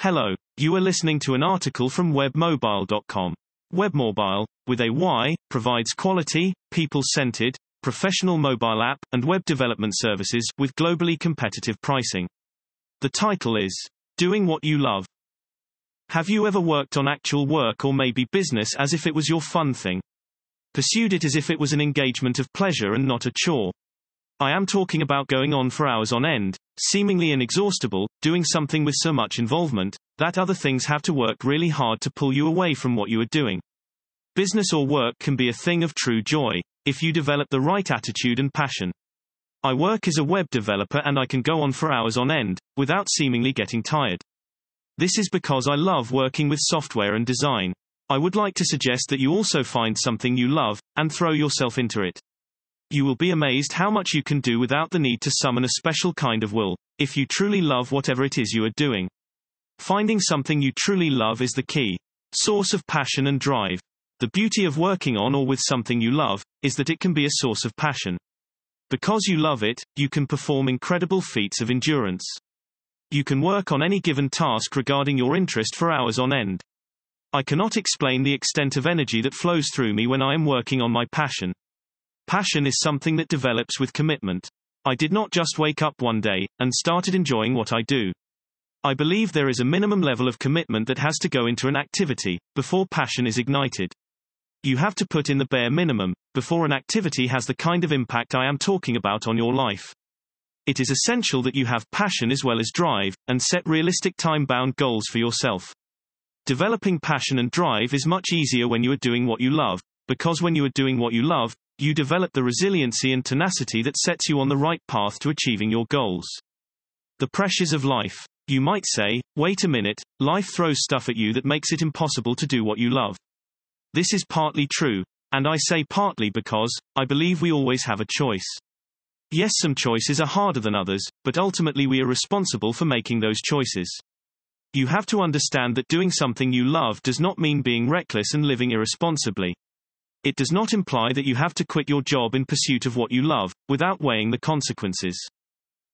Hello, you are listening to an article from webmobyle.com. Webmobyle, with a Y, provides quality, people-centered, professional mobile app and web development services with globally competitive pricing. The title is Doing What You Love. Have you ever worked on actual work or maybe business as if it was your fun thing? Pursued it as if it was an engagement of pleasure and not a chore? I am talking about going on for hours on end, seemingly inexhaustible, doing something with so much involvement, that other things have to work really hard to pull you away from what you are doing. Business or work can be a thing of true joy, if you develop the right attitude and passion. I work as a web developer and I can go on for hours on end, without seemingly getting tired. This is because I love working with software and design. I would like to suggest that you also find something you love, and throw yourself into it. You will be amazed how much you can do without the need to summon a special kind of will, if you truly love whatever it is you are doing. Finding something you truly love is the key source of passion and drive. The beauty of working on or with something you love is that it can be a source of passion. Because you love it, you can perform incredible feats of endurance. You can work on any given task regarding your interest for hours on end. I cannot explain the extent of energy that flows through me when I am working on my passion. Passion is something that develops with commitment. I did not just wake up one day and started enjoying what I do. I believe there is a minimum level of commitment that has to go into an activity before passion is ignited. You have to put in the bare minimum before an activity has the kind of impact I am talking about on your life. It is essential that you have passion as well as drive and set realistic time-bound goals for yourself. Developing passion and drive is much easier when you are doing what you love, because when you are doing what you love, you develop the resiliency and tenacity that sets you on the right path to achieving your goals. The pressures of life. You might say, wait a minute, life throws stuff at you that makes it impossible to do what you love. This is partly true, and I say partly because, I believe we always have a choice. Yes, some choices are harder than others, but ultimately we are responsible for making those choices. You have to understand that doing something you love does not mean being reckless and living irresponsibly. It does not imply that you have to quit your job in pursuit of what you love, without weighing the consequences.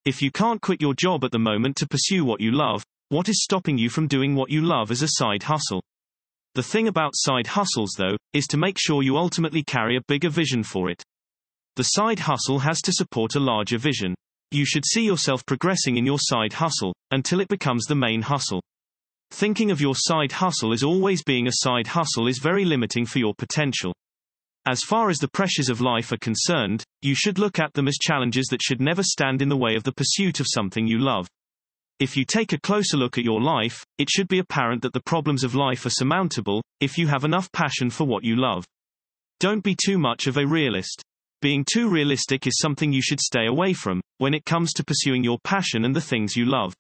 If you can't quit your job at the moment to pursue what you love, what is stopping you from doing what you love as a side hustle? The thing about side hustles, though, is to make sure you ultimately carry a bigger vision for it. The side hustle has to support a larger vision. You should see yourself progressing in your side hustle, until it becomes the main hustle. Thinking of your side hustle as always being a side hustle is very limiting for your potential. As far as the pressures of life are concerned, you should look at them as challenges that should never stand in the way of the pursuit of something you love. If you take a closer look at your life, it should be apparent that the problems of life are surmountable, if you have enough passion for what you love. Don't be too much of a realist. Being too realistic is something you should stay away from, when it comes to pursuing your passion and the things you love.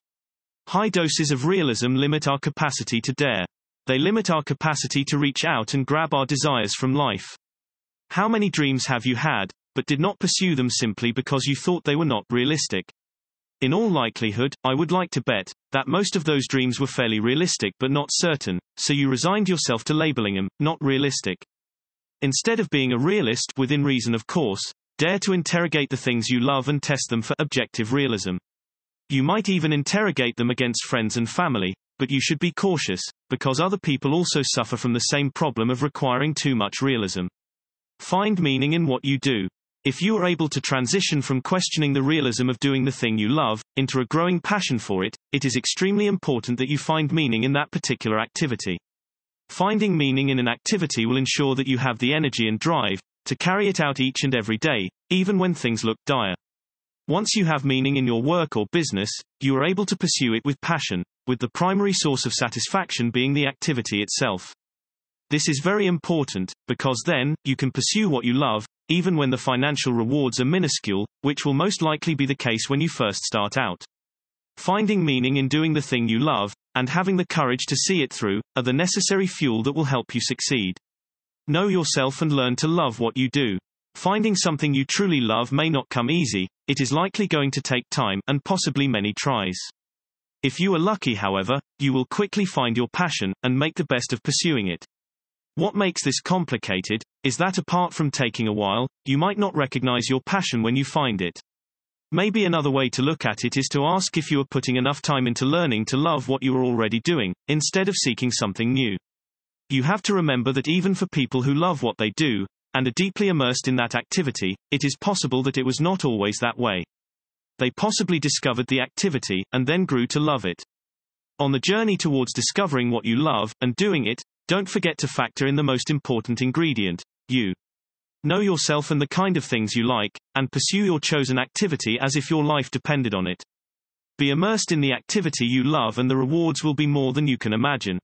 High doses of realism limit our capacity to dare. They limit our capacity to reach out and grab our desires from life. How many dreams have you had, but did not pursue them simply because you thought they were not realistic? In all likelihood, I would like to bet that most of those dreams were fairly realistic but not certain, so you resigned yourself to labeling them not realistic. Instead of being a realist, within reason of course, dare to interrogate the things you love and test them for objective realism. You might even interrogate them against friends and family, but you should be cautious, because other people also suffer from the same problem of requiring too much realism. Find meaning in what you do. If you are able to transition from questioning the realism of doing the thing you love, into a growing passion for it, it is extremely important that you find meaning in that particular activity. Finding meaning in an activity will ensure that you have the energy and drive to carry it out each and every day, even when things look dire. Once you have meaning in your work or business, you are able to pursue it with passion, with the primary source of satisfaction being the activity itself. This is very important, because then, you can pursue what you love, even when the financial rewards are minuscule, which will most likely be the case when you first start out. Finding meaning in doing the thing you love, and having the courage to see it through, are the necessary fuel that will help you succeed. Know yourself and learn to love what you do. Finding something you truly love may not come easy, it is likely going to take time, and possibly many tries. If you are lucky, however, you will quickly find your passion, and make the best of pursuing it. What makes this complicated is that apart from taking a while, you might not recognize your passion when you find it. Maybe another way to look at it is to ask if you are putting enough time into learning to love what you are already doing, instead of seeking something new. You have to remember that even for people who love what they do, and are deeply immersed in that activity, it is possible that it was not always that way. They possibly discovered the activity, and then grew to love it. On the journey towards discovering what you love, and doing it, don't forget to factor in the most important ingredient, you. Know yourself and the kind of things you like, and pursue your chosen activity as if your life depended on it. Be immersed in the activity you love and the rewards will be more than you can imagine.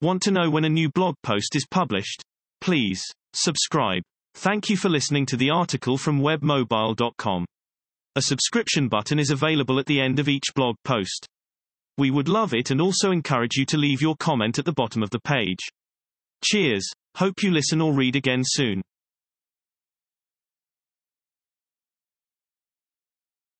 Want to know when a new blog post is published? Please subscribe. Thank you for listening to the article from webmobyle.com. A subscription button is available at the end of each blog post. We would love it and also encourage you to leave your comment at the bottom of the page. Cheers. Hope you listen or read again soon.